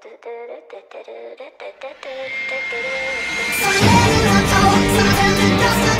So let it all go, so let it go, so